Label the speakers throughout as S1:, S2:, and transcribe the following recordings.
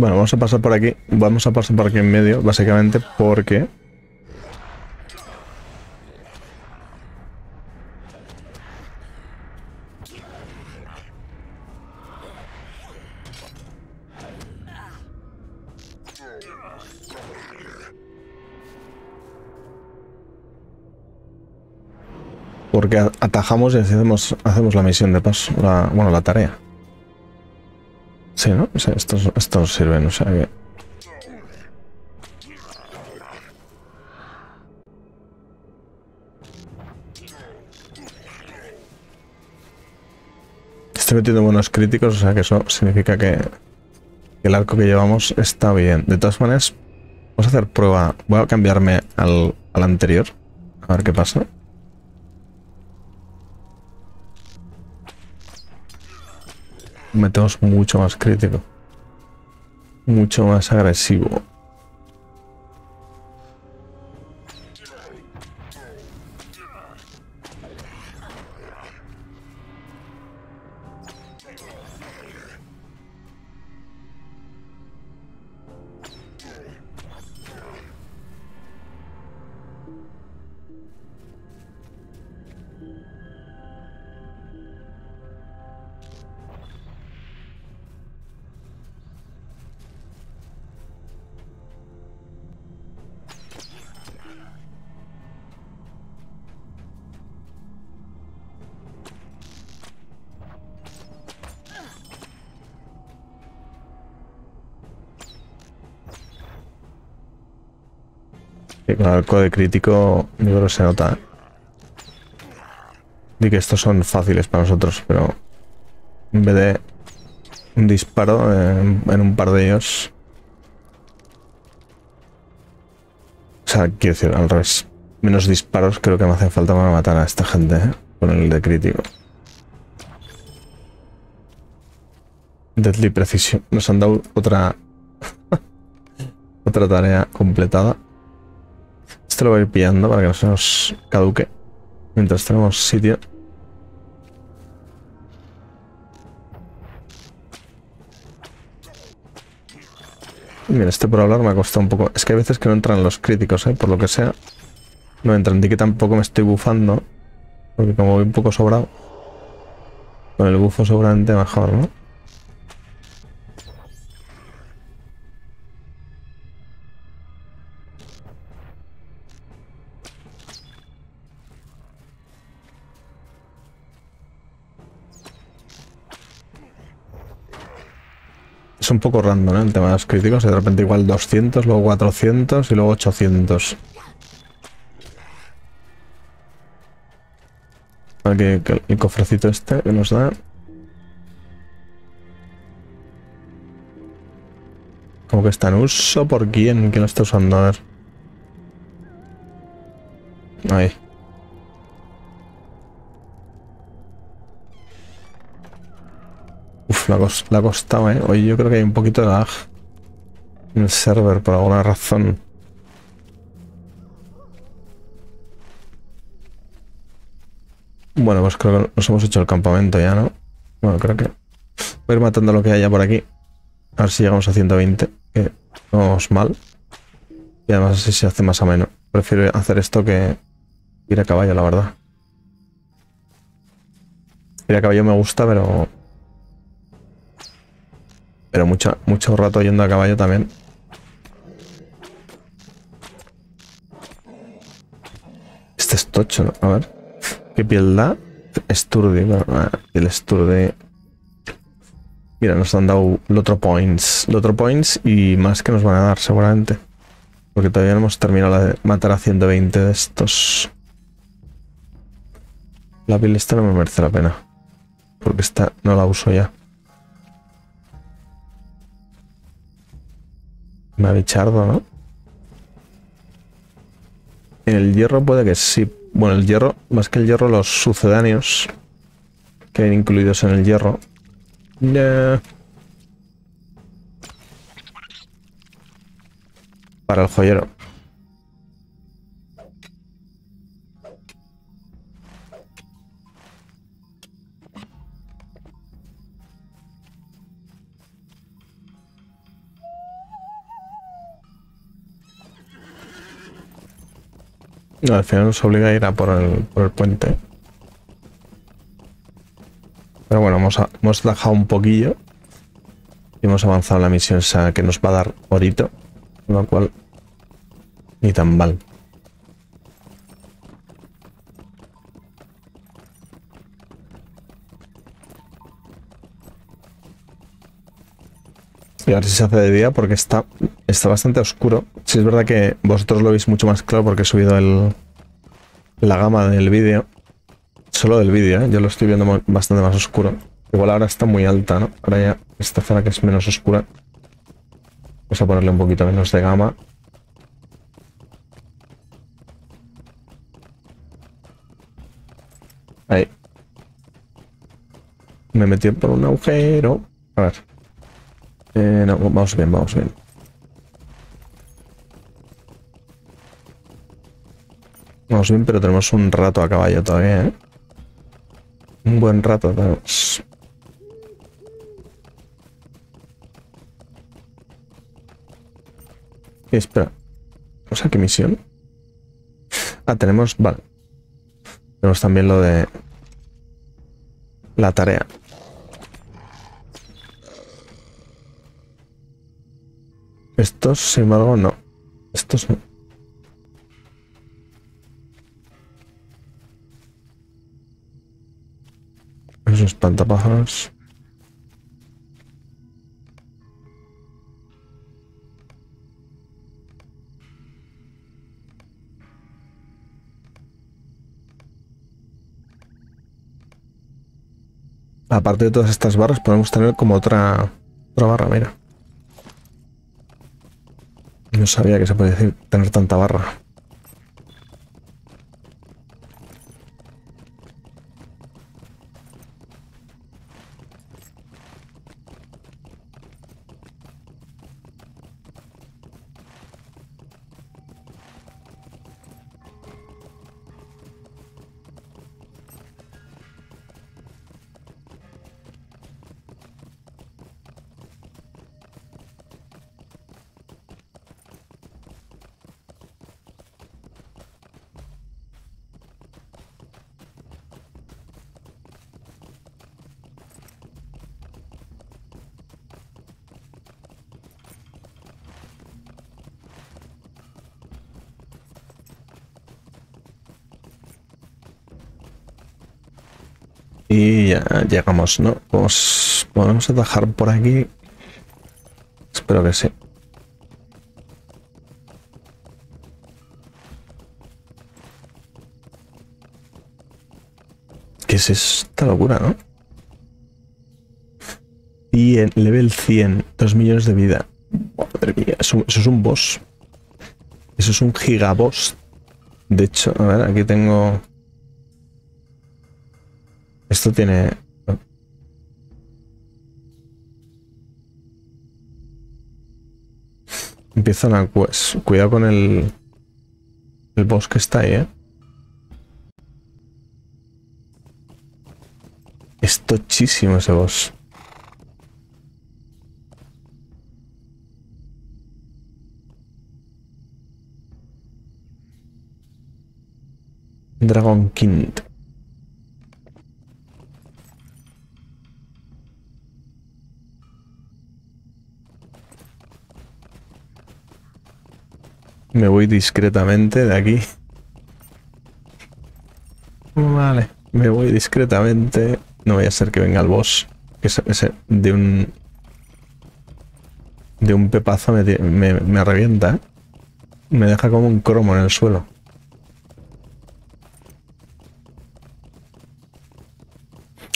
S1: Bueno, vamos a pasar por aquí. Vamos a pasar por aquí en medio, básicamente porque... Porque atajamos y hacemos, hacemos la misión de paso, bueno, la tarea. Sí, ¿no? O sea, estos, estos sirven, o sea que... Estoy metiendo buenos críticos, o sea que eso significa que, el arco que llevamos está bien. De todas maneras, vamos a hacer prueba. Voy a cambiarme al, al anterior. A ver qué pasa. Metemos mucho más crítico. Mucho más agresivo. Con el arco de crítico, yo creo que se nota. ¿eh? que estos son fáciles para nosotros, pero en vez de un disparo en, un par de ellos. O sea, quiero decir, al revés. Menos disparos creo que me hace falta para matar a esta gente, ¿eh? Con el de crítico. Deadly Precision. Nos han dado otra... otra tarea completada lo voy a ir pillando para que no se nos caduque. Mientras tenemos sitio. Mira, este por hablar me ha costado un poco. Es que hay veces que no entran los críticos, ¿eh? Por lo que sea. No entran. Di que tampoco me estoy bufando. Porque como voy un poco sobrado. Con el bufo seguramente mejor, ¿no? Un poco random ¿eh? el tema de los críticos. De repente igual 200, luego 400 y luego 800. Aquí el cofrecito este que nos da. Como que está en uso por quién, quién lo está usando, a ver. Ahí. La, ha costado, ¿eh? Oye, yo creo que hay un poquito de lag en el server por alguna razón. Bueno, pues creo que nos hemos hecho el campamento ya, ¿no? Bueno, creo que... Voy a ir matando lo que haya por aquí. A ver si llegamos a 120, que no es mal. Y además así se hace más ameno. Prefiero hacer esto que ir a caballo, la verdad. Ir a caballo me gusta, pero pero mucho, mucho rato yendo a caballo también. Este es tocho, ¿no? A ver. ¿Qué piel da? Sturdy, bueno, el Sturdy. Mira, nos han dado otro points. otro points y más que nos van a dar, seguramente. Porque todavía no hemos terminado de matar a 120 de estos. La piel esta no me merece la pena. Porque esta no la uso ya. Bichardo, ¿no? En el hierro puede que sí. Bueno, el hierro, más que el hierro, los sucedáneos que hay incluidos en el hierro. Para el joyero. No, al final nos obliga a ir a por el, por el puente. Pero bueno, hemos, hemos bajado un poquillo. Y hemos avanzado la misión esa que nos va a dar orito. Lo cual, ni tan mal. Y a ver si se hace de día porque está, está bastante oscuro. Si es verdad que vosotros lo veis mucho más claro porque he subido el, la gama del vídeo. Solo del vídeo, ¿eh? yo lo estoy viendo bastante más oscuro. Igual ahora está muy alta, ¿no? Ahora ya esta zona que es menos oscura. Vamos a ponerle un poquito menos de gama. Ahí. Me metí por un agujero. A ver. Eh, no, vamos bien, vamos bien. Vamos bien, pero tenemos un rato a caballo todavía, ¿eh? Un buen rato tenemos. espera. O sea, ¿qué misión? Ah, tenemos... Vale. Tenemos también lo de... La tarea. Estos, sin embargo, no. Estos no. Esos espantapájaros. Aparte de todas estas barras, podemos tener como otra, otra barra, mira. No sabía que se podía tener tanta barra. Ya llegamos, ¿no? Pues podemos atajar por aquí. Espero que sí. ¿Qué es esta locura, no? Y en level 100, 2 millones de vida. Madre mía, eso, eso es un boss. Eso es un gigaboss. De hecho, a ver, aquí tengo esto tiene... Empiezan a... Pues, cuidado con el... El boss que está ahí, ¿eh? Es tochísimo ese boss. Dragon King. Me voy discretamente de aquí. Vale, me voy discretamente. No voy a ser que venga el boss. Que ese, de un... De un pepazo me, me, revienta. ¿eh? Me deja como un cromo en el suelo.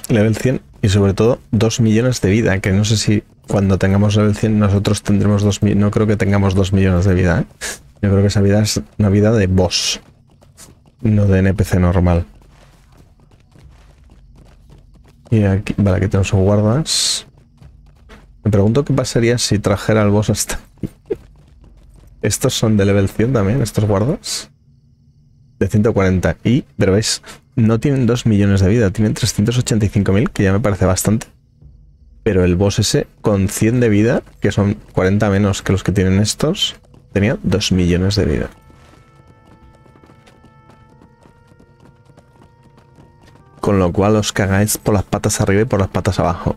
S1: Level 100 y sobre todo 2 millones de vida, que no sé si cuando tengamos level 100 nosotros tendremos 2 millones, no creo que tengamos 2 millones de vida. ¿eh? Yo creo que esa vida es una vida de boss, no de NPC normal. Y aquí, vale, aquí tenemos guardas. Me pregunto qué pasaría si trajera al boss hasta Estos son de level 100 también, estos guardas. De 140. Y, pero veis, no tienen 2 millones de vida, tienen 385.000, que ya me parece bastante. Pero el boss ese con 100 de vida, que son 40 menos que los que tienen estos, Tenía 2 millones de vida. Con lo cual os cagáis por las patas arriba y por las patas abajo.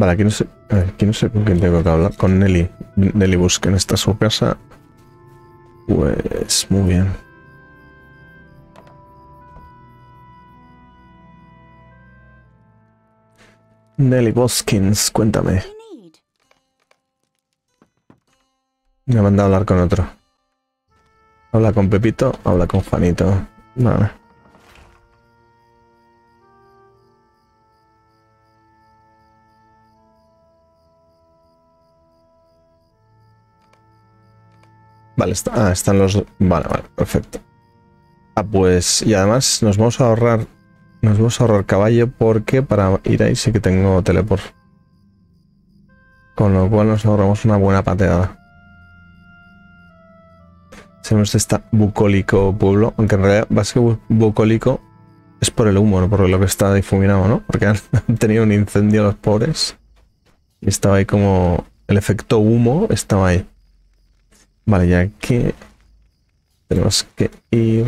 S1: Vale, aquí no sé, aquí no sé con quién tengo que hablar. Con Nelly. Nelly Busquen está su casa. Pues muy bien. Nelly Boskins, cuéntame. Me ha mandado a hablar con otro. Habla con Pepito, habla con Juanito. Vale. Vale, ah, están los... Vale, vale, perfecto. Ah, pues... Y además nos vamos a ahorrar... Nos vamos a ahorrar caballo porque para ir ahí sí que tengo teleport. Con lo cual nos ahorramos una buena pateada. Tenemos esta bucólico pueblo, aunque en realidad va a ser bucólico es por el humo, no por lo que está difuminado, ¿no? Porque han, tenido un incendio los pobres. Y estaba ahí como... El efecto humo estaba ahí. Vale, ya que tenemos que ir...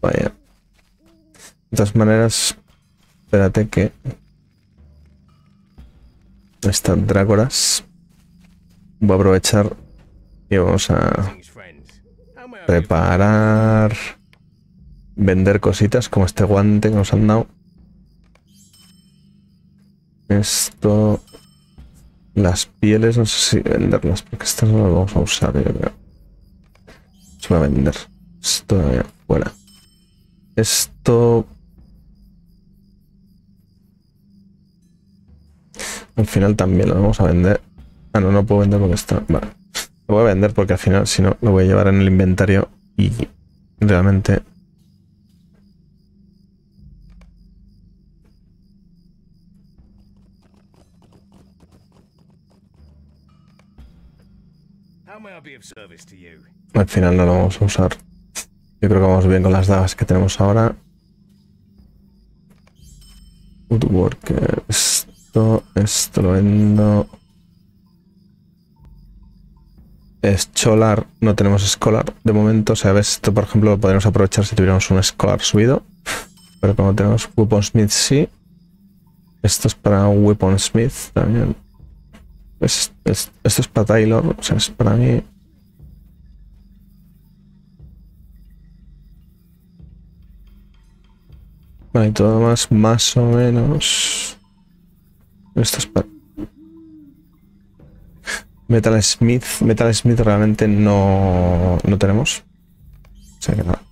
S1: Vaya. De todas maneras, espérate que... Están Drágoras. Voy a aprovechar y vamos a preparar... Vender cositas como este guante que nos han dado. Esto... Las pieles, no sé si venderlas, porque estas no las vamos a usar, yo creo. Se va a vender. Esto todavía fuera. Esto... Al final también lo vamos a vender. Ah, no, no puedo vender porque está... Vale. Lo voy a vender porque al final, si no, lo voy a llevar en el inventario y realmente Al final no lo vamos a usar. Yo creo que vamos bien con las dagas que tenemos ahora. Woodworker. Esto, esto lo vendo. Scholar, no tenemos Scholar de momento. O sea, esto por ejemplo lo podríamos aprovechar si tuviéramos un Scholar subido. Pero como tenemos Weaponsmith, sí. Esto es para Weaponsmith también. Esto es para Taylor, o sea, es para mí. Vale, y todo más, más o menos. Esto es para... Metal Smith. Metal Smith realmente no, no tenemos. O sea que nada.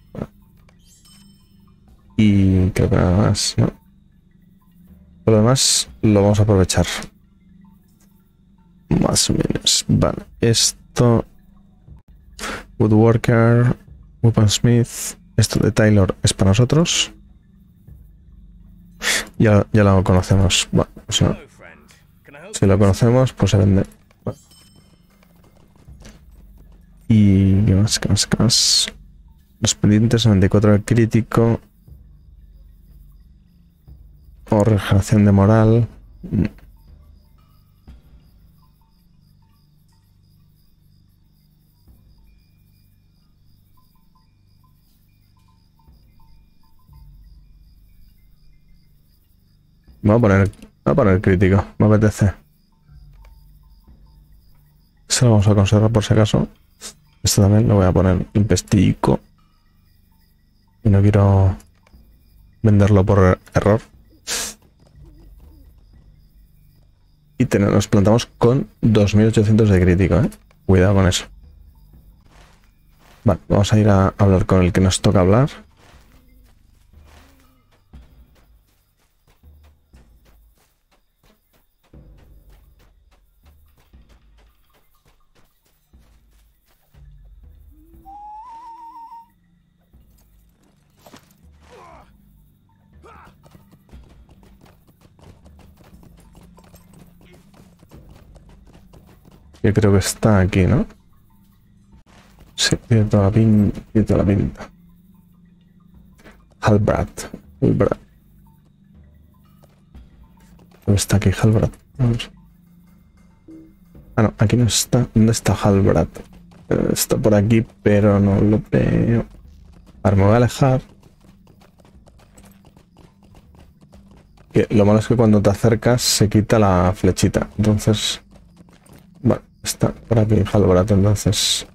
S1: Y creo que nada más, ¿no? Por lo demás lo vamos a aprovechar. Más o menos. Vale. Esto. Woodworker. Smith Esto de Taylor es para nosotros. Ya, ya lo conocemos. Bueno, si lo conocemos, pues se vende. Y qué más, qué más, más. Los pendientes 94 del crítico. O regeneración de moral. Voy a poner, a poner crítico, me apetece. Se lo vamos a conservar por si acaso. Esto también lo voy a poner investico. Y no quiero venderlo por error. Y nos plantamos con 2800 de crítico, ¿eh? Cuidado con eso. Vale, vamos a ir a hablar con el que nos toca hablar. Yo creo que está aquí, ¿no? Tiene toda la pinta. Tiene toda la pinta. Halbrad. Halbrad. ¿Dónde está aquí Halbrad? Vamos. Ah, no, aquí no está. ¿Dónde está Halbrad? Eh, está por aquí, pero no lo veo. Ahora me voy a alejar. Que lo malo es que cuando te acercas se quita la flechita. Entonces. Está por aquí Halbrad, entonces.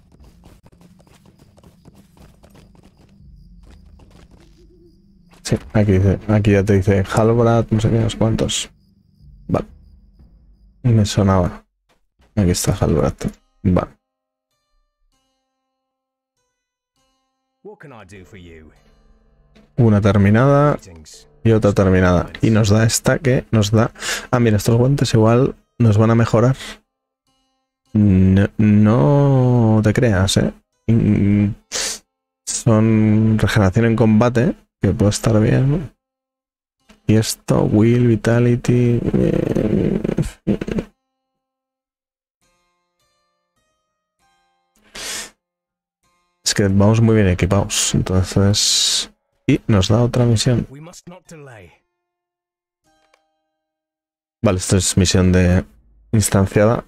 S1: Sí, aquí, dice, aquí ya te dice Halbrad, no sé qué, unos cuantos. Vale. Me sonaba. Aquí está Halbrad. Vale. Una terminada y otra terminada. Y nos da esta que nos da... Ah, mira, estos guantes igual nos van a mejorar. No, no te creas, ¿eh? Mm, Son regeneración en combate, que puede estar bien. Y esto, Will, Vitality... eh, Es que vamos muy bien equipados, entonces... Y nos da otra misión. Vale, esto es misión de instanciada.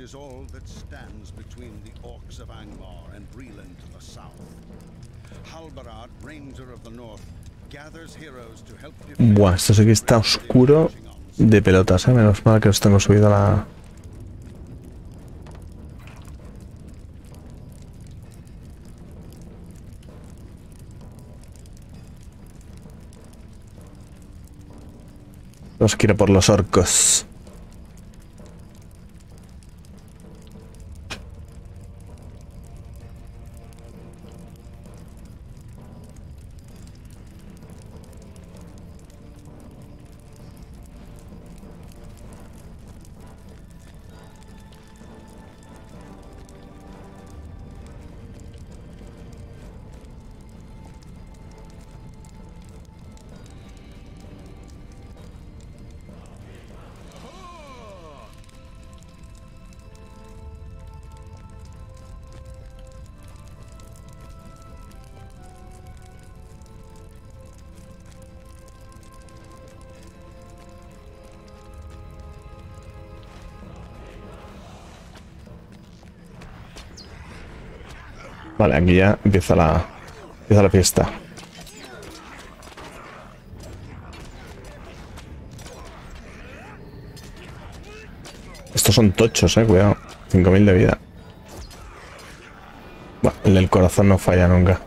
S2: Is all that stands between the Orcs of Angmar and Breland to the south. Halbarad, Ranger of the North, gathers heroes to help
S1: Buah, esto sí que está oscuro de pelotas, ¿eh? Menos mal que os tengo subida la... Los quiero por los orcos. Vale, aquí ya empieza la, empieza la fiesta. Estos son tochos, eh, cuidado. 5000 de vida. Buah, el del corazón no falla nunca.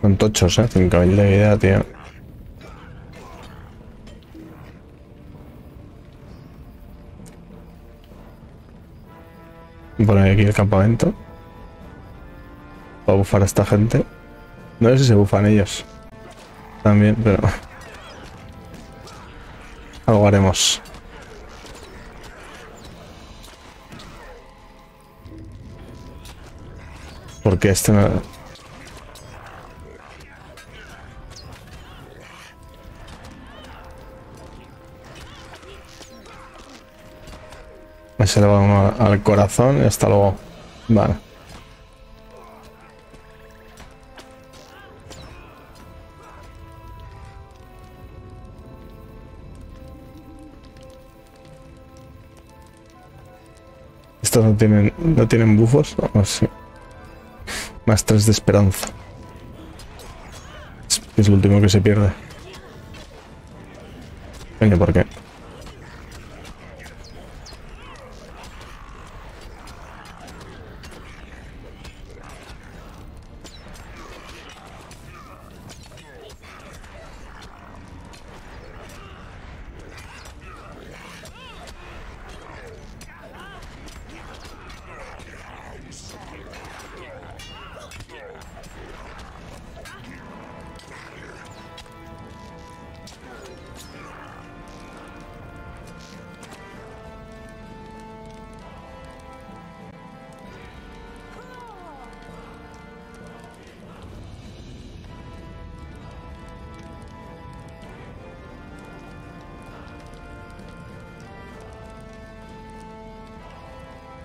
S1: Son tochos, eh. 5000 de vida, tío. Poner aquí el campamento. Para bufar a esta gente. No sé si se bufan ellos. También, pero. Algo haremos. Porque este no. Se le va uno al corazón hasta luego. Vale. Estos no tienen, no tienen bufos. No, sí. Más tres de esperanza. Es, lo último que se pierde. Coño, ¿por qué?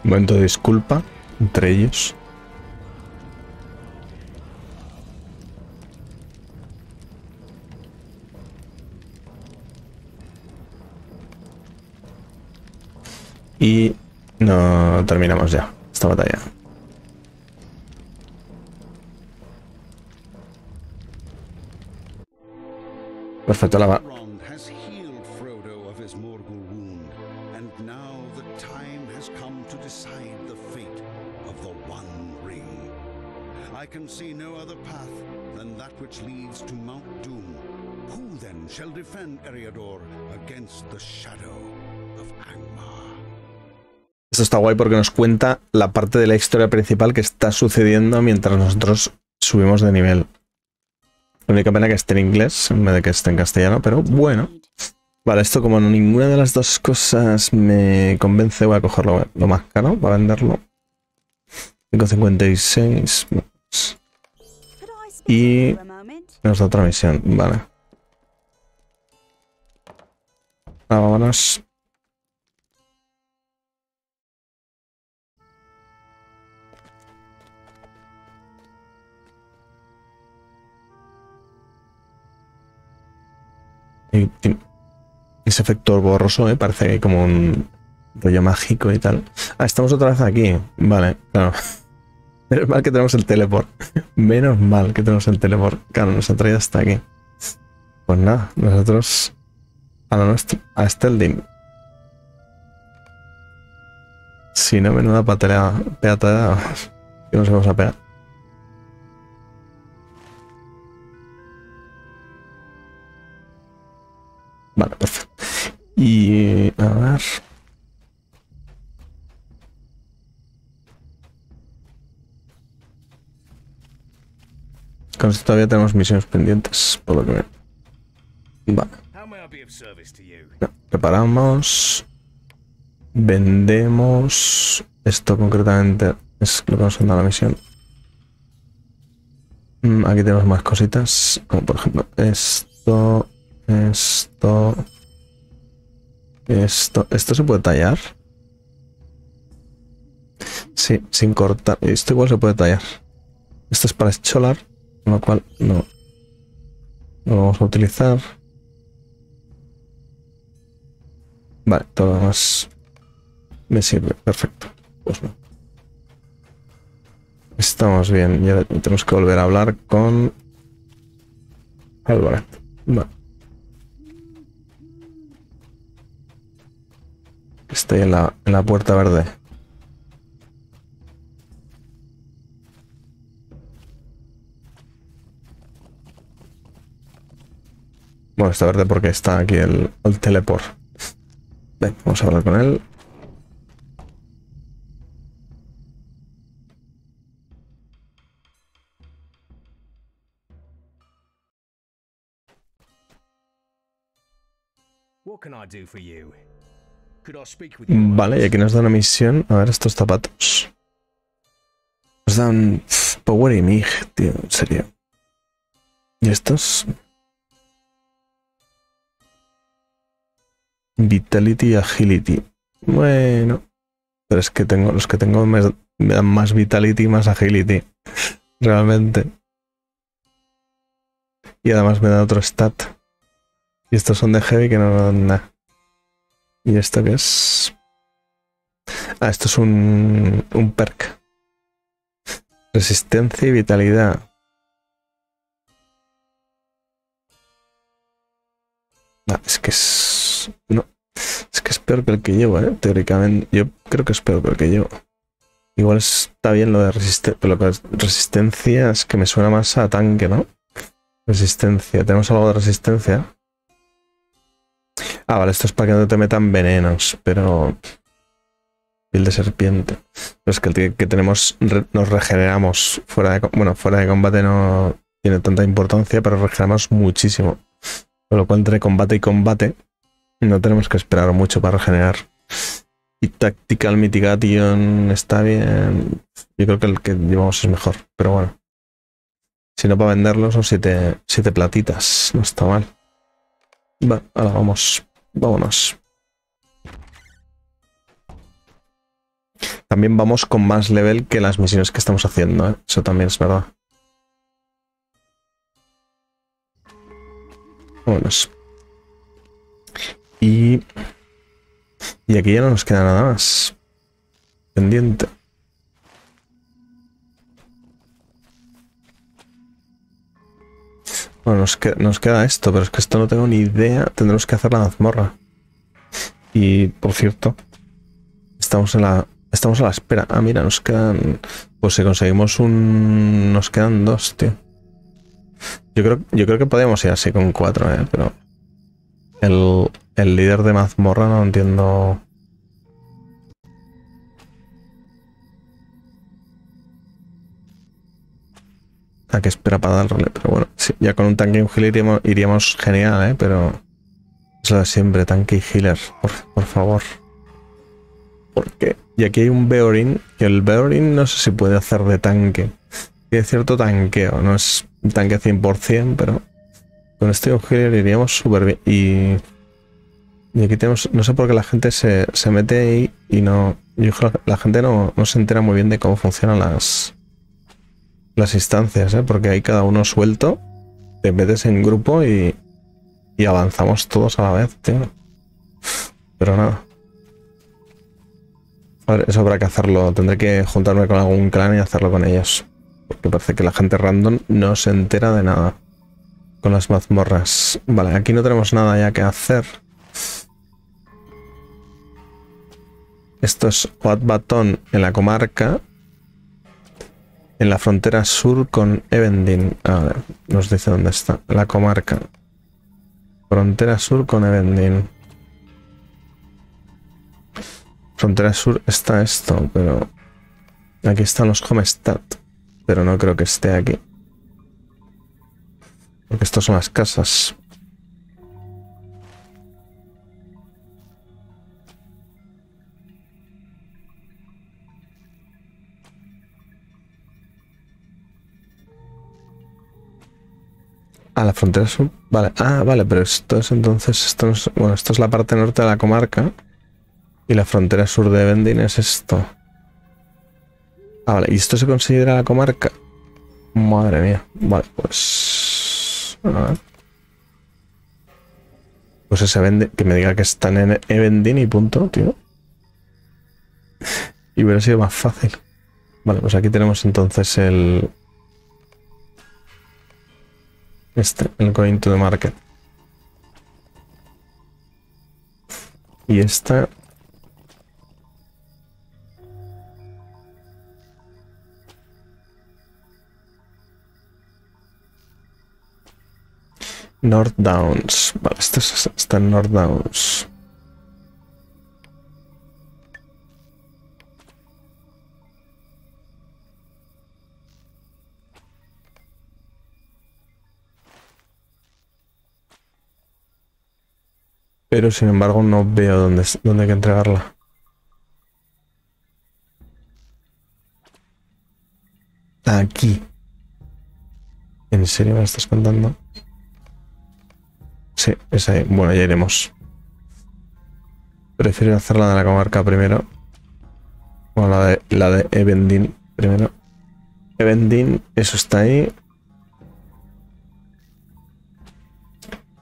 S1: Momento de disculpa entre ellos. Y no terminamos ya esta batalla. Perfecto, la
S2: Eriador against the shadow of Angmar?
S1: Esto está guay porque nos cuenta la parte de la historia principal que está sucediendo mientras nosotros subimos de nivel. La única pena que esté en inglés en vez de que esté en castellano, pero bueno. Vale, esto como ninguna de las dos cosas me convence, voy a cogerlo lo más caro para venderlo. 5.56. pues,
S3: Y
S1: Y- Nos da otra misión, vale. Ah, vámonos. Ese efecto borroso, ¿eh? Parece como un rollo mágico y tal. Ah, estamos otra vez aquí. Vale, claro. Menos mal que tenemos el teleport. Menos mal que tenemos el teleport. Claro, nos ha traído hasta aquí. Pues nada, nosotros a lo nuestro, a Steldin. Si no, menuda patada, peatada que nos vamos a pegar. Vale, perfecto. Y a ver. Con esto todavía tenemos misiones pendientes, por lo que veo. Vale. Preparamos. Vendemos. Esto concretamente es lo que nos han dado la misión. Mm, Aquí tenemos más cositas. Como por ejemplo esto. Esto. Esto. ¿Esto se puede tallar? Sí, sin cortar. Esto igual se puede tallar. Esto es para escholar. Con lo cual. No lo vamos a utilizar. Vale, todo lo demás me sirve. Perfecto. Pues no. Estamos bien. Y ahora tenemos que volver a hablar con Alvarez. Vale. Estoy en la, en la puerta verde. Bueno, está verde porque está aquí el, el teleport. Vamos a hablar con él.
S4: What can I do for you? Could I speak with you? a
S1: Vale, y aquí nos da una misión. A ver, estos zapatos. Nos dan Power y Mig, tío, en serio. ¿Y estos? Vitality y Agility. Bueno. Pero es que tengo, los que tengo me, me dan más Vitality y más Agility. Realmente. Y además me da otro stat. Y estos son de Heavy que no dan nada. ¿Y esto qué es? Ah, esto es un, un perk. Resistencia y vitalidad. Ah, es que es. No. Es que es peor que el que llevo, ¿eh? Teóricamente. Yo creo que es peor que el que llevo. Igual está bien lo de resistencia. Pero lo que es resistencia es que me suena más a tanque, ¿no? Resistencia. ¿Tenemos algo de resistencia? Ah, vale, esto es para que no te metan venenos, pero. Piel de serpiente. Pero es que el que, tenemos nos regeneramos fuera de. Bueno, fuera de combate no tiene tanta importancia, pero regeneramos muchísimo. Con lo cual, entre combate y combate, no tenemos que esperar mucho para regenerar. Y Tactical Mitigation está bien. Yo creo que el que llevamos es mejor, pero bueno. Si no, para venderlo son siete, siete platitas. No está mal. Va, ahora vamos. Vámonos. También vamos con más level que las misiones que estamos haciendo, ¿eh? Eso también es verdad. Vámonos. Y... Y aquí ya no nos queda nada más. Pendiente. Bueno, nos, que- nos queda esto, pero es que esto no tengo ni idea. Tendremos que hacer la mazmorra. Y, por cierto, estamos en la... Estamos a la espera. Ah, mira, nos quedan... Pues si conseguimos un... Nos quedan dos, tío. Yo creo, yo creo que podríamos ir así con cuatro, ¿eh? Pero... El, el líder de mazmorra no entiendo... A qué espera para darle, pero bueno, sí, ya con un tanque y un healer iríamos, genial, ¿eh? Pero es de siempre, tanque y healer, por, por favor. Porque, y aquí hay un Beorin, que el Beorin no sé si puede hacer de tanque. Tiene cierto tanqueo, no es un tanque 100%, pero con este y healer iríamos súper bien. Y, y aquí tenemos, no sé por qué la gente se, se mete ahí y no, yo creo que la gente no, no se entera muy bien de cómo funcionan las, las instancias, ¿eh? porque hay cada uno suelto, te metes en grupo y, y avanzamos todos a la vez. Pero nada. Eso habrá que hacerlo. Tendré que juntarme con algún clan y hacerlo con ellos. Porque parece que la gente random no se entera de nada con las mazmorras. Vale, aquí no tenemos nada ya que hacer. Esto es Oat Baton en la comarca en la frontera sur con Evendin. A ver, nos dice dónde está. La comarca. Frontera sur con Evendin. Frontera sur está esto, pero... Aquí están los Homestead. Pero no creo que esté aquí. Porque estos son las casas. A la frontera sur. Vale. Ah, vale, pero esto es entonces. Esto no es- bueno, esto es la parte norte de la comarca. Y la frontera sur de Vendin es esto. Ah, vale. ¿Y esto se considera la comarca? Madre mía. Vale, pues. A ver. Pues ese Vendin. Que me diga que están en Evendin y punto, tío. Y hubiera sido más fácil. Vale, pues aquí tenemos entonces el. Este, el going to the market. Y esta. North Downs. Vale, este es- está en North Downs. Pero sin embargo no veo dónde, dónde hay que entregarla. Aquí. ¿En serio me estás contando? Sí, es ahí. Bueno, ya iremos. Prefiero hacer la de la comarca primero. Bueno, la de, la de Evendin primero. Evendin, eso está ahí.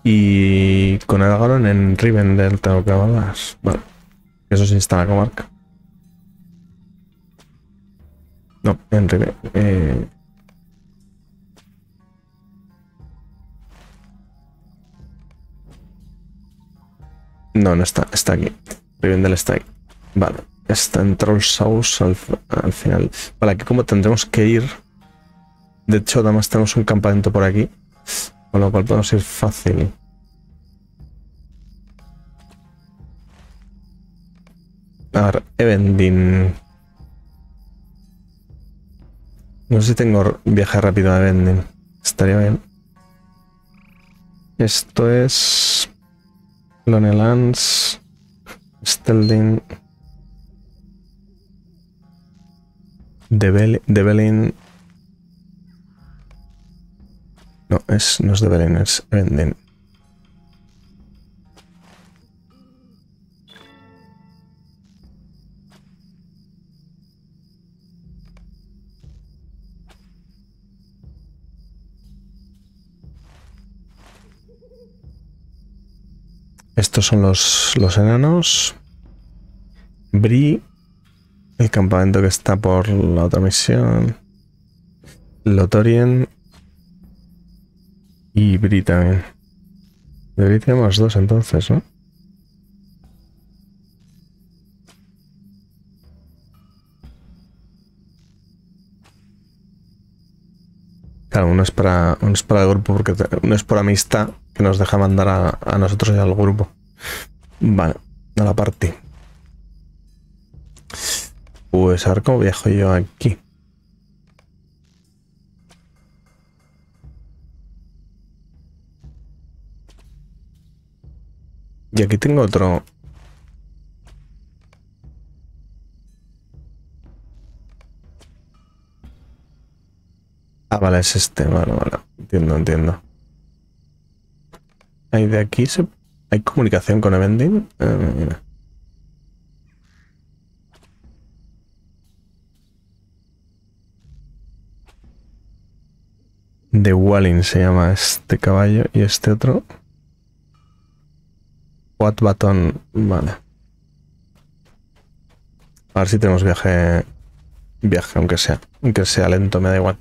S1: Y con el Garon en Rivendell tengo que hablar. Vale. Eso sí está en la comarca. No, en Rivendell. Eh... No, no está. Está aquí. Rivendell está aquí. Vale. Está en Trolls House al, al final. Vale, aquí como tendremos que ir. De hecho, además tenemos un campamento por aquí. Con lo cual podemos ir fácil. A ver, Evendin. No sé si tengo viaje rápido a Evendin. Estaría bien. Esto es. Lonelans. Steldin. Debel- Debelin. No, es, no es Debelin, es Evendin. Estos son los, los enanos. Bri. El campamento que está por la otra misión. Lotorien. Y Bri también. De Bri tenemos dos entonces, ¿no? Claro, uno es para, uno es para el grupo, porque uno es por amistad, que nos deja mandar a, a nosotros y al grupo. Vale, a la party. Pues a ver cómo viajo yo aquí. Y aquí tengo otro. Ah, vale, es este. Vale, vale. Entiendo, entiendo. Ahí de aquí se... ¿Hay comunicación con Evending? Eh, mira. De Walling se llama este caballo y este otro. What Baton. Vale. A ver si tenemos viaje. Viaje, aunque sea. Aunque sea lento, me da igual.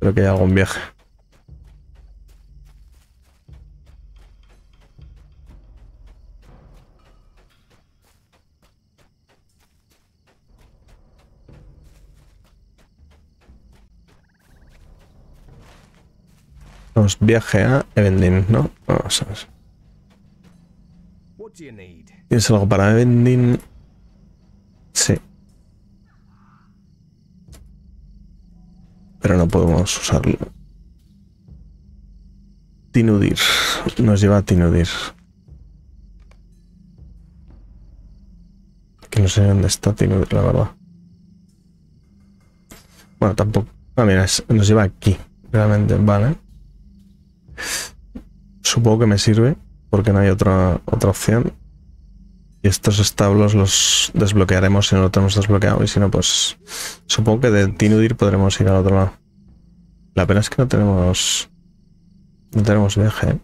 S1: Creo que hay algún viaje. Vamos, viaje a Evending, ¿no? Vamos a ver. ¿Tienes algo para Evending? Sí. Pero no podemos usarlo. Tinudir. Nos lleva a Tinudir. Que no sé dónde está Tinudir, la verdad. Bueno, tampoco. Ah, mira, nos lleva aquí. Realmente, vale. Supongo que me sirve porque no hay otra, otra opción. Y estos establos los desbloquearemos si no lo tenemos desbloqueado. Y si no, pues supongo que de Tinudir podremos ir al otro lado. La pena es que no tenemos. No tenemos viaje. ¿eh?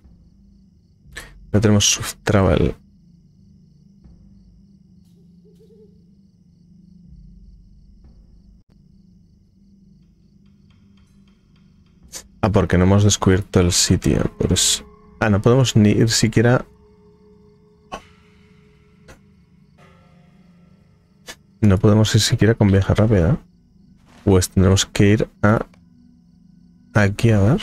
S1: No tenemos Travel. Ah, porque no hemos descubierto el sitio. Por eso. Ah, no podemos ni ir siquiera. No podemos ir siquiera con viaje rápida. Pues tendremos que ir a. Aquí a ver.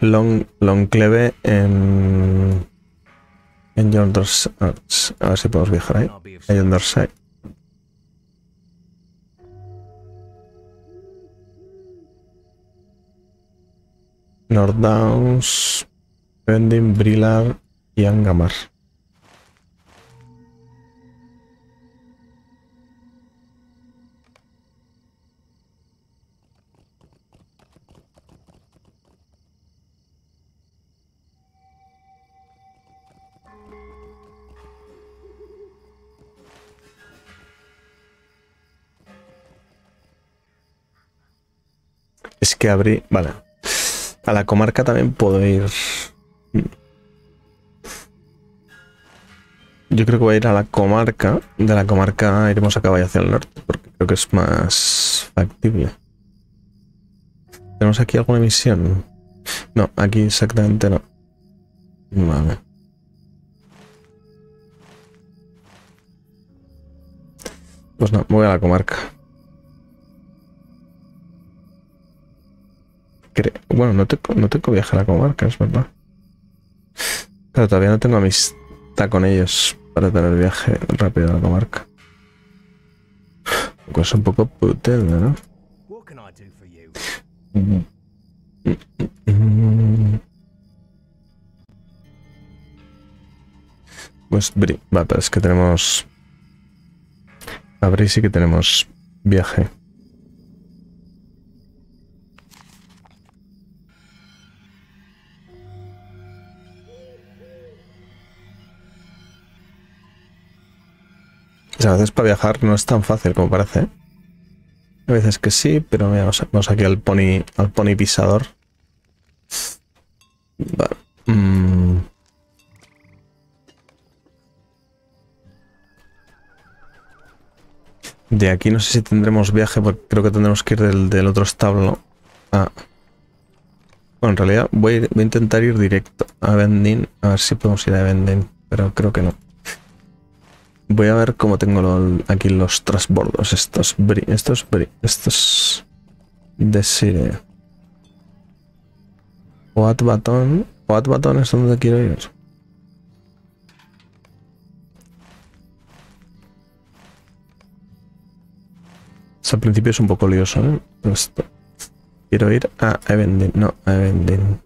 S1: Long, Longcleve en. En Yonderside. A ver si podemos viajar ahí.
S4: I'll be of
S1: A Yonderside. North Downs, Bending, Brillar y Angamar. Es que abrí. Vale. A la comarca también puedo ir. Yo creo que voy a ir a la comarca. De la comarca iremos a caballo hacia el norte, porque creo que es más factible. ¿Tenemos aquí alguna misión? No, aquí exactamente no. Vale. Pues no, voy a la comarca. Bueno, no tengo, no tengo viaje a la comarca, es verdad. Pero todavía no tengo amistad con ellos para tener viaje rápido a la comarca. Pues un poco putada, ¿no? Pues Bri, va, pero es que tenemos. A Bri sí que tenemos viaje. Sea, a veces para viajar no es tan fácil como parece. ¿eh? A veces que sí, pero mira, vamos, aquí al pony, al pony pisador. Mm. De aquí no sé si tendremos viaje, porque creo que tendremos que ir del, otro establo. a... Bueno, en realidad voy, voy a intentar ir directo a Vending, a ver si podemos ir a Vending, pero creo que no. Voy a ver cómo tengo aquí los transbordos, estos bri, estos bri, estos de Baton, Oat Baton es donde quiero ir. Esto al principio es un poco lioso, ¿eh? Esto. Quiero ir a Evendin, no, a Evendin.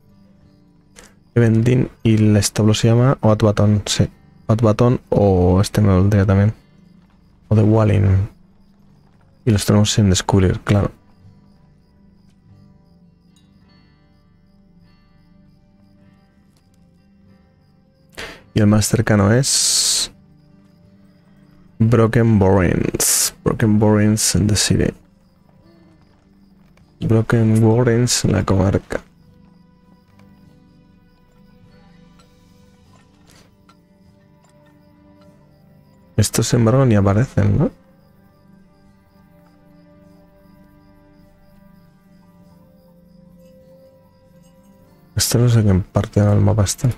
S1: Evendin y el establo se llama Oat Baton, sí. Oat Baton o este me valdría también. O de Walling. Y los tenemos sin descubrir, claro. Y el más cercano es. Broken Borings. Broken Borings in the city. Broken Borings en la comarca. Estos sin embargo ni aparecen, ¿no? Esto no sé qué parte del mapa está.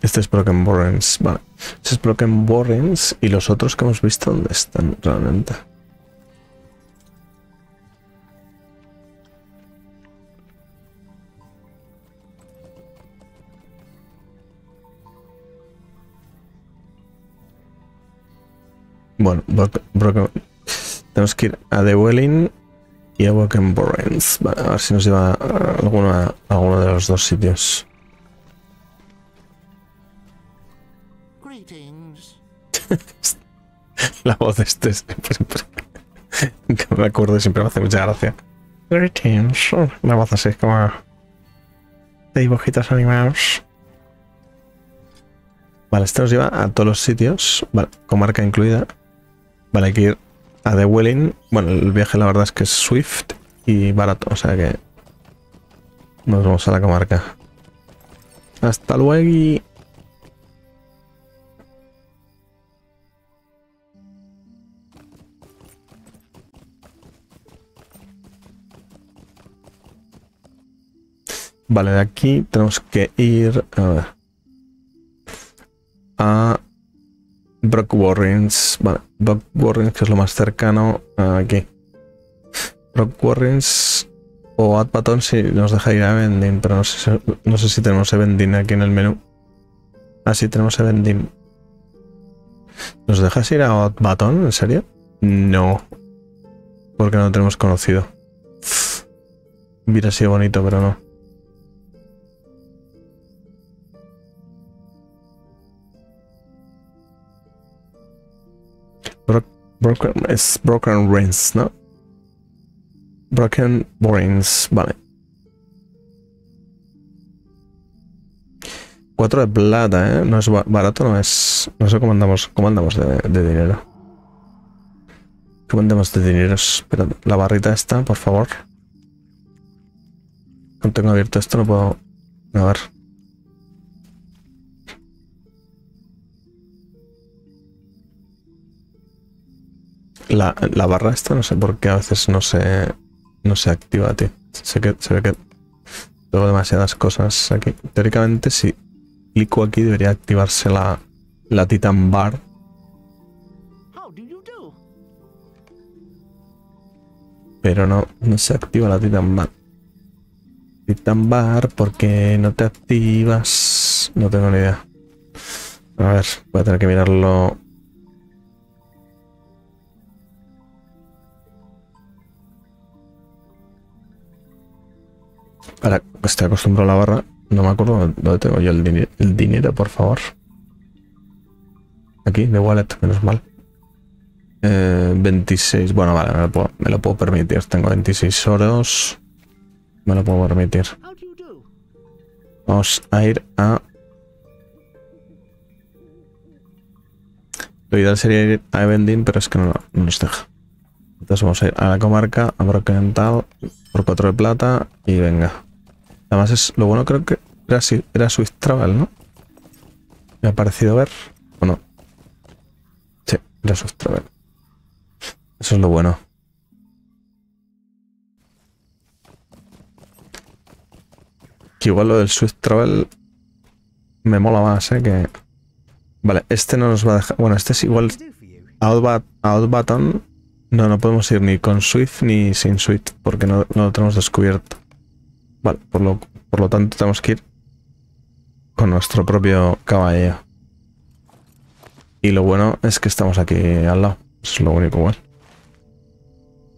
S1: Este es Broken Borings, vale. Este es Broken Borings y los otros que hemos visto, ¿dónde están realmente? Bueno, Broken, Broken- tenemos que ir a The Welling y a Borings. Vale, a ver si nos lleva a alguno, a alguno de los dos sitios.
S3: Greetings.
S1: La voz de este siempre, me acuerdo y siempre me hace mucha gracia. Greetings. La voz así como de dibujitos animados. Vale, este nos lleva a todos los sitios, vale, comarca incluida. Vale, hay que ir a The Welling. Bueno, el viaje la verdad es que es swift y barato, o sea que nos vamos a la comarca. Hasta luego. Vale, de aquí tenemos que ir a a Brock Warrens. Vale, Brock Warrens, que es lo más cercano aquí. Brock Warrens o Atbaton si nos deja ir a Vending, pero no sé, no sé si tenemos Vending aquí en el menú. Ah, sí, tenemos Vending. ¿Nos dejas ir a Atbaton? ¿En serio? No. Porque no lo tenemos conocido. Hubiera sido bonito, pero no. Broken, es Broken Rings, ¿no? Broken Borings, vale. Cuatro de plata, ¿eh? No es ba- barato, no es... No sé cómo andamos, cómo andamos de, de dinero. ¿Cómo andamos de dinero? Espera, la barrita está, por favor. No tengo abierto esto, no puedo... A ver. La, la barra esta no sé por qué a veces no se, no se activa, tío. Sé que, se ve que tengo demasiadas cosas aquí. Teóricamente, si clico aquí debería activarse la, la Titan Bar. Pero no, no se activa la Titan Bar. Titan Bar, porque no te activas? No tengo ni idea. A ver, voy a tener que mirarlo. Ahora, estoy acostumbrado a la barra. No me acuerdo dónde tengo yo el, dine- el dinero, por favor. Aquí, de wallet, menos mal. Eh, 26. Bueno, vale, me lo, puedo, permitir. Tengo 26 oros. Me lo puedo permitir. Vamos a ir a. Lo ideal sería ir a Evendin, pero es que no, no nos deja. Entonces vamos a ir a la comarca, a Broken Tal, por 4 de plata y venga. Además es lo bueno creo que era, era Swift Travel, ¿no? Me ha parecido ver. ¿O no? Sí, era Swift Travel. Eso es lo bueno. Que igual lo del Swift Travel me mola más, ¿eh? Que... Vale, este no nos va a dejar... Bueno, este es igual... Outbat Outbaton. No, no podemos ir ni con Swift ni sin Swift porque no, no lo tenemos descubierto. Vale, por lo, por lo tanto tenemos que ir con nuestro propio caballo. Y lo bueno es que estamos aquí al lado. Es lo único bueno.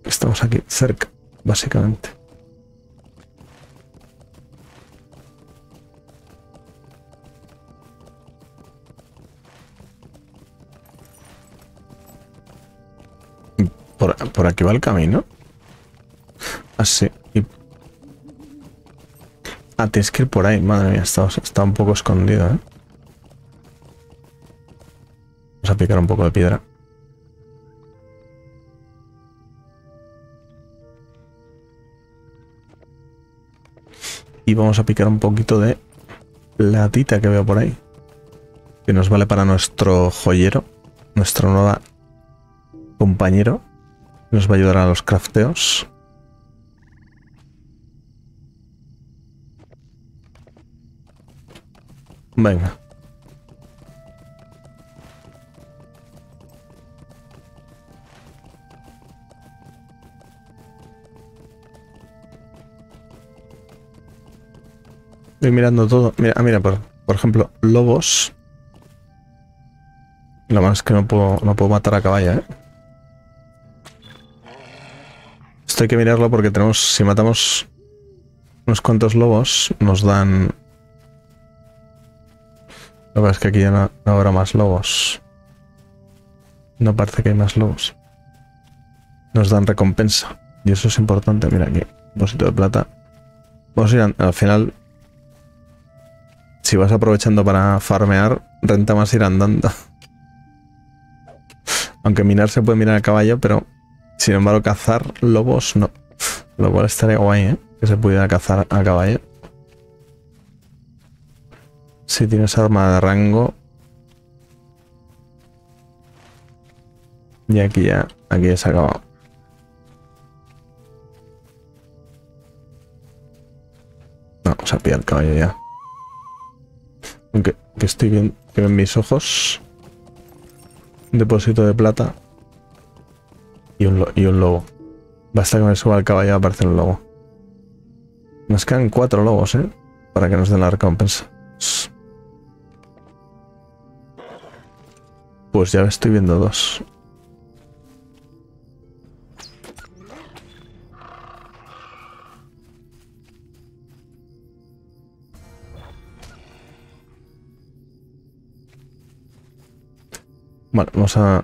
S1: Estamos aquí cerca, básicamente. Por, por aquí va el camino. Así. y... Ah, tienes que ir por ahí. Madre mía, está, un poco escondido, ¿eh? Vamos a picar un poco de piedra. Y vamos a picar un poquito de latita que veo por ahí. Que nos vale para nuestro joyero. Nuestro nueva compañero. Nos va a ayudar a los crafteos. Venga. Estoy mirando todo. Mira, ah, mira, por, por ejemplo, lobos. Lo más es que no puedo, no puedo matar a caballo, ¿eh? Esto hay que mirarlo porque tenemos, si matamos unos cuantos lobos, nos dan... Lo que pasa es que aquí ya no, habrá más lobos. No parece que hay más lobos. Nos dan recompensa. Y eso es importante. Mira aquí, bolsito de plata. Vamos a ir al final. Si vas aprovechando para farmear, renta más ir andando. Aunque minar se puede mirar a caballo, pero sin embargo cazar lobos no. Lo cual estaría guay, ¿eh? Que se pudiera cazar a caballo. Si tienes arma de rango. Y aquí ya, aquí ya se ha acabado. Vamos a pillar el caballo ya. Aunque que estoy viendo que ven mis ojos. Un depósito de plata. Y un, y un lobo. Basta que me suba al caballo a aparecer un lobo. Nos quedan cuatro lobos, ¿eh? Para que nos den la recompensa. Pues ya estoy viendo dos. Vale, vamos a...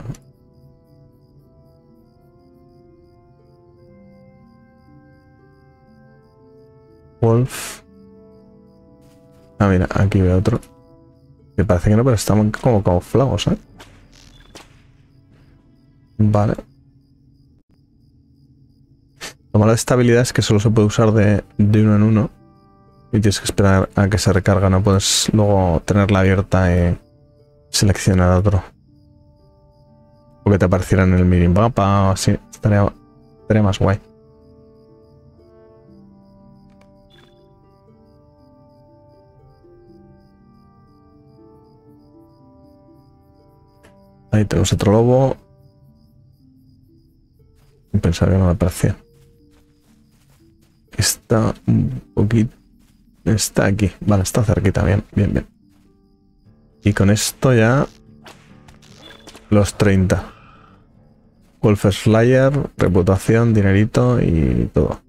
S1: Wolf. Ah, mira, aquí veo otro. Me parece que no, pero están como camuflados, ¿eh? Vale. Lo malo de esta habilidad es que solo se puede usar de, de uno en uno. Y tienes que esperar a que se recarga, no puedes luego tenerla abierta y seleccionar otro. O que te apareciera en el minimapa o así. Estaría, estaría más guay. Ahí tenemos otro lobo. Pensaba que no me aparecía. Está un poquito... Está aquí. Vale, está cerquita. Bien, bien, bien. Y con esto ya... Los 30. Wolf Slayer, reputación, dinerito y todo.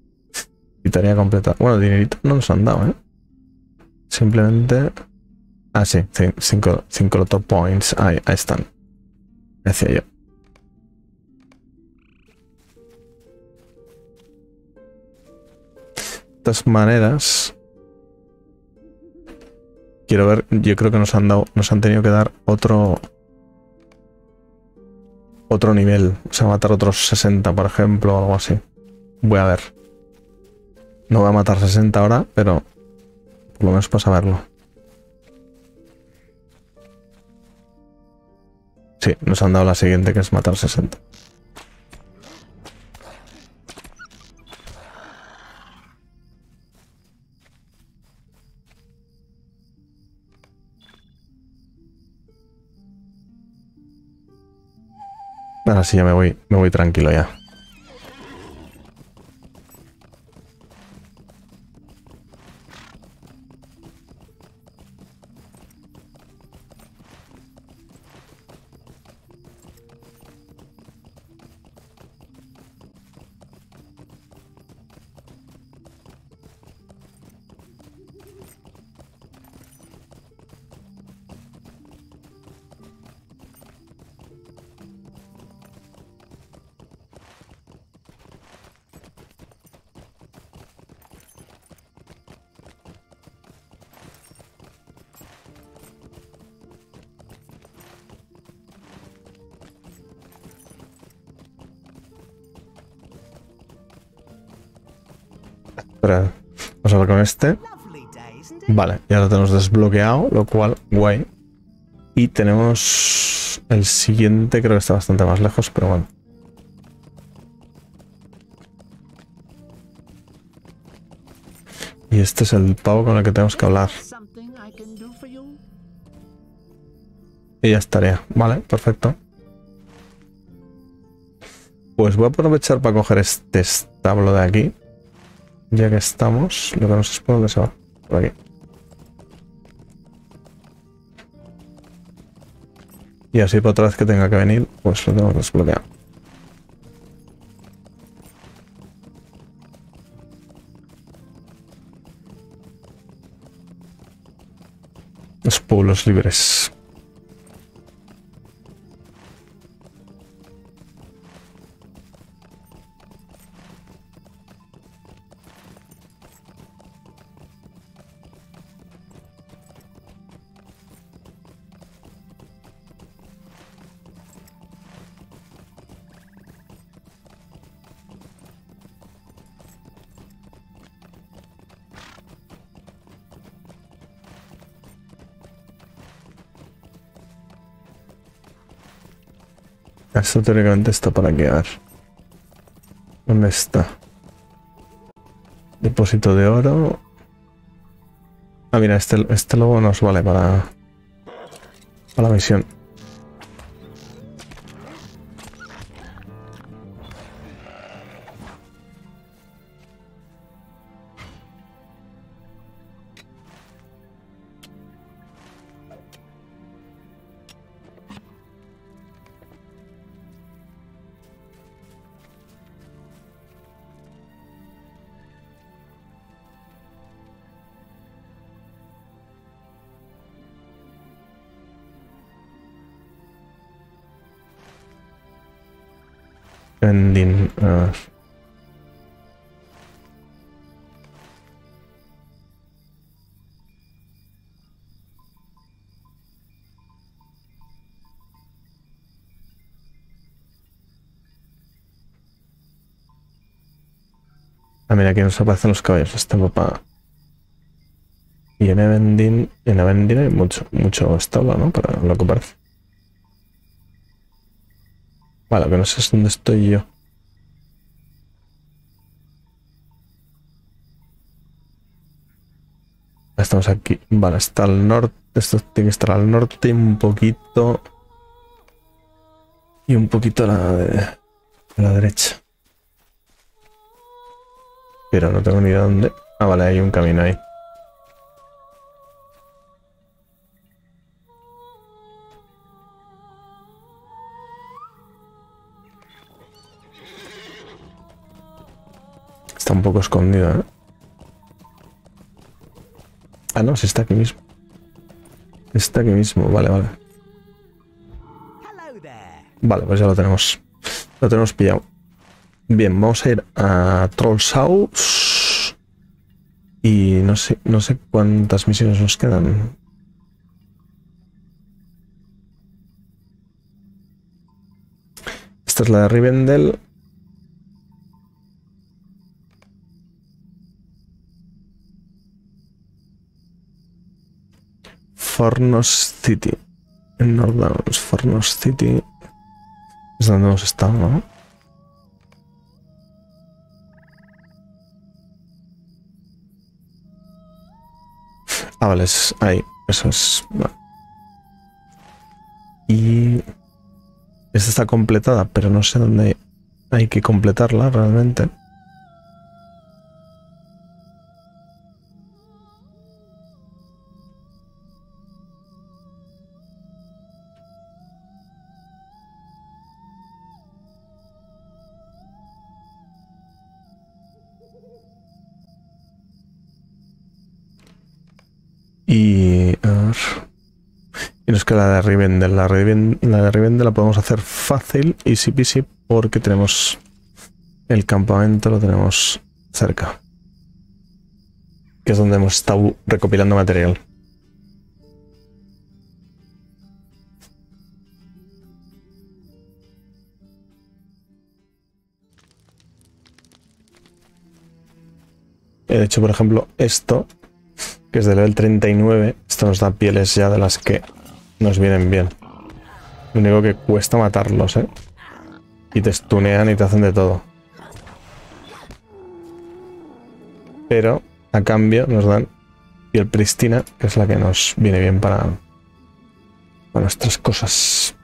S1: Y tarea completa. Bueno, dinerito no nos han dado, ¿eh? Simplemente... Ah, sí, 5 cinco top points. Ahí, ahí están. Decía yo. Todas maneras... Quiero ver, yo creo que nos han dado, nos han tenido que dar otro... Otro nivel. O sea, matar otros 60, por ejemplo, o algo así. Voy a ver. No voy a matar 60 ahora, pero por lo menos para saberlo. Sí, nos han dado la siguiente que es matar 60. Ahora sí ya me voy, me voy tranquilo ya. Este. Vale, ya lo tenemos desbloqueado, lo cual, guay. Y tenemos el siguiente, creo que está bastante más lejos, pero bueno. Y este es el pavo con el que tenemos que hablar. Y ya estaría. Vale, perfecto. Pues voy a aprovechar para coger este establo de aquí. Ya que estamos, lo que no sé es por dónde se va. Por aquí. Y así por otra vez que tenga que venir, pues lo tenemos desbloqueado. Los pueblos libres. Esto teóricamente está para ver. ¿Dónde está? Depósito de oro. Ah, mira, este, este lobo nos vale para, para la misión. Mira, aquí nos aparecen los caballos. Este papá. Y en Evendin, en Evendin hay mucho, mucho establo, ¿no? Para lo que parece. Vale, que no sé dónde estoy yo. Estamos aquí. Vale, está al norte. Esto tiene que estar al norte un poquito. Y un poquito a la, a la derecha. Pero no tengo ni idea dónde. Ah, vale, hay un camino ahí. Está un poco escondido, ¿eh? Ah, no, sí está aquí mismo. Está aquí mismo, vale, vale. Vale, pues ya lo tenemos. Lo tenemos pillado. Bien, vamos a ir a Trolls House. Y no sé, no sé cuántas misiones nos quedan. Esta es la de Rivendell. Fornos City. En North Fornos City. Es donde hemos estado, ¿no? Ah, vale, es ahí. Eso es. Y. Esta está completada, pero no sé dónde hay que completarla realmente. Y. A ver. Y nos queda la de Rivendell. La, la de Rivendell la podemos hacer fácil, easy peasy, porque tenemos. El campamento lo tenemos cerca. Que es donde hemos estado recopilando material. De hecho, por ejemplo, esto que es de level 39, esto nos da pieles ya de las que nos vienen bien. Lo único que cuesta matarlos, ¿eh? Y te stunean y te hacen de todo. Pero a cambio nos dan piel pristina, que es la que nos viene bien para, para nuestras cosas.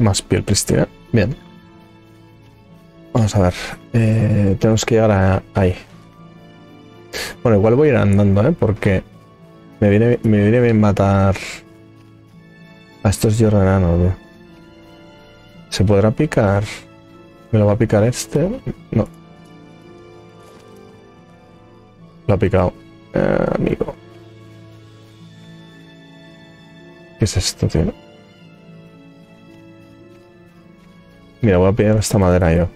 S1: Más piel pristina. Bien. Vamos a ver. eh, tenemos que llegar a ahí. Bueno, igual voy a ir andando, ¿eh? Porque me viene, me viene bien matar a estos tío. ¿Se podrá picar? ¿Me lo va a picar este? No. Lo ha picado. Eh, amigo. ¿Qué es esto, tío? Mira, voy a pillar esta madera yo.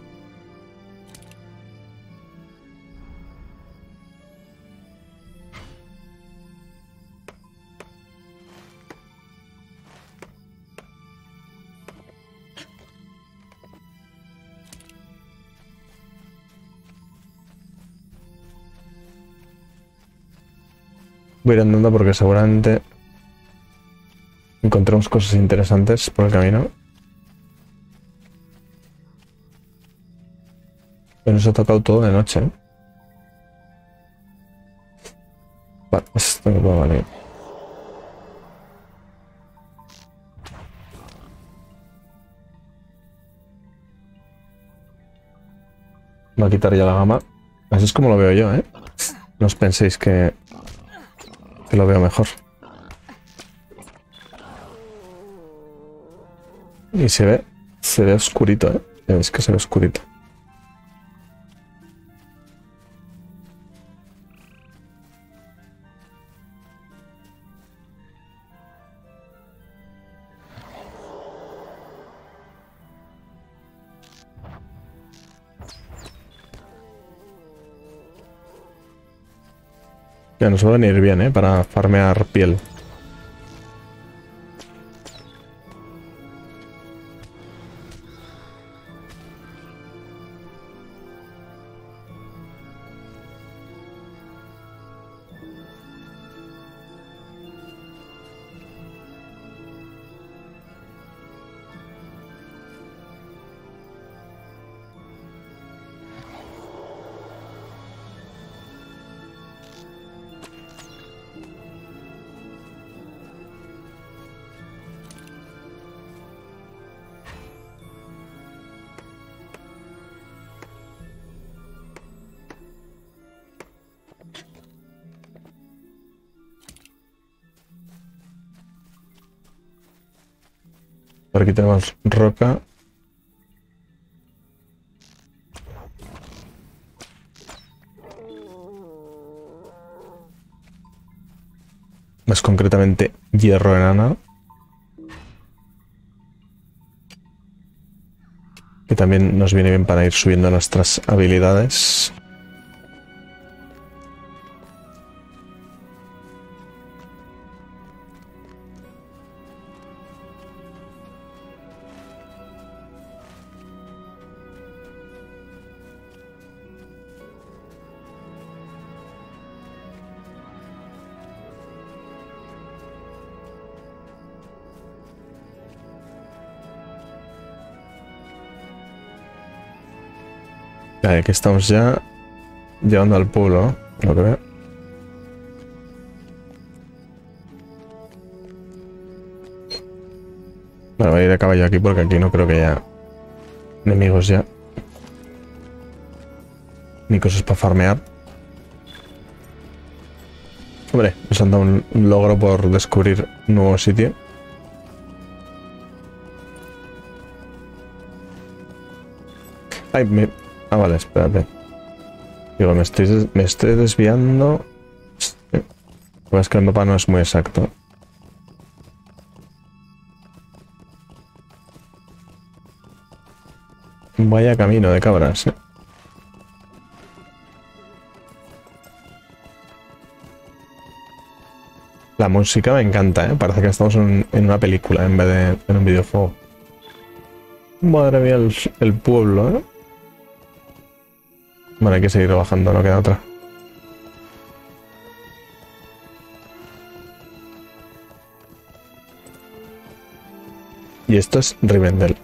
S1: Voy a ir andando porque seguramente encontremos cosas interesantes por el camino. Pero nos ha tocado todo de noche. ¿eh? Vale, esto no puede valer. Va a quitar ya la gama. Así es como lo veo yo, ¿eh? No os penséis que, que lo veo mejor. Y se ve, se ve oscurito, ¿eh? Veis que se ve oscurito. Ya nos va a venir bien, ¿eh? Para farmear piel. Por aquí tenemos roca. Más concretamente, hierro enana. Que también nos viene bien para ir subiendo nuestras habilidades. Vale, aquí estamos ya llegando al pueblo. Lo creo. Vale, voy a ir a caballo aquí porque aquí no creo que haya enemigos ya. Ni cosas para farmear. Hombre, nos han dado un logro por descubrir un nuevo sitio. Ay, me... Ah, vale, espérate. Digo, me estoy, me estoy desviando. Pues es que el mapa no es muy exacto. Vaya camino de cabras, ¿eh? La música me encanta, ¿eh? Parece que estamos en, en una película en vez de en un videojuego. Madre mía, el, el pueblo, ¿eh? Bueno, hay que seguir bajando, no queda otra. Y esto es Rivendell.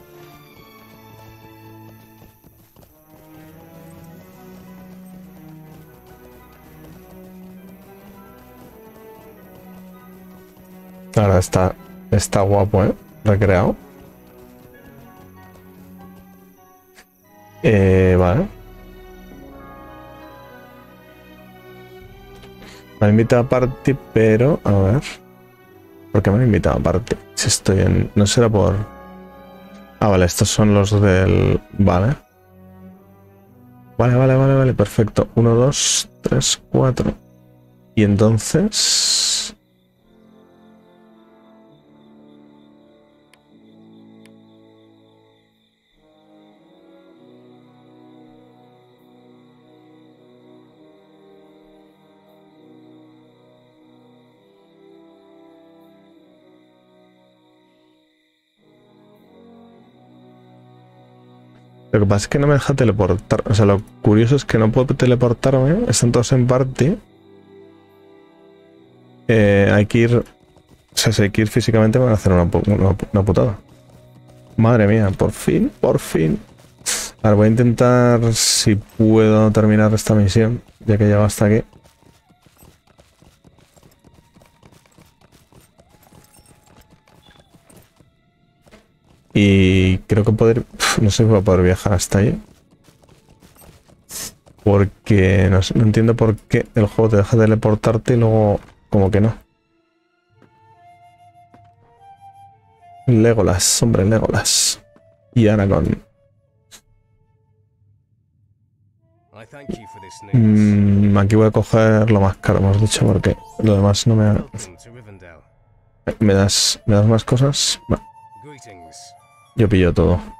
S1: Ahora está, está guapo, ¿eh? Recreado. Eh, Me han invitado a party, pero... A ver... ¿Por qué me han invitado a party? Si estoy en... No será por... Ah, vale, estos son los del... Vale. Vale, vale, vale, vale, perfecto. Uno, dos, tres, cuatro. Y entonces... Lo que pasa es que no me deja teleportar. O sea, lo curioso es que no puedo teleportarme. Están todos en party. Eh, hay que ir. O sea, si hay que ir físicamente me van a hacer una, una, una putada. Madre mía, por fin, por fin. A ver, voy a intentar si puedo terminar esta misión, ya que llego hasta aquí. Y creo que poder... No sé si voy a poder viajar hasta ahí. Porque no, sé- no entiendo por qué el juego te deja teleportarte y luego como que no. Legolas, hombre, Legolas. Y Aragorn. Mm, aquí voy a coger lo más caro, hemos dicho, porque lo demás no me...
S4: Rivendell.
S1: ¿Me das, ¿me das más cosas?
S4: Greetings.
S1: Yo pillo todo.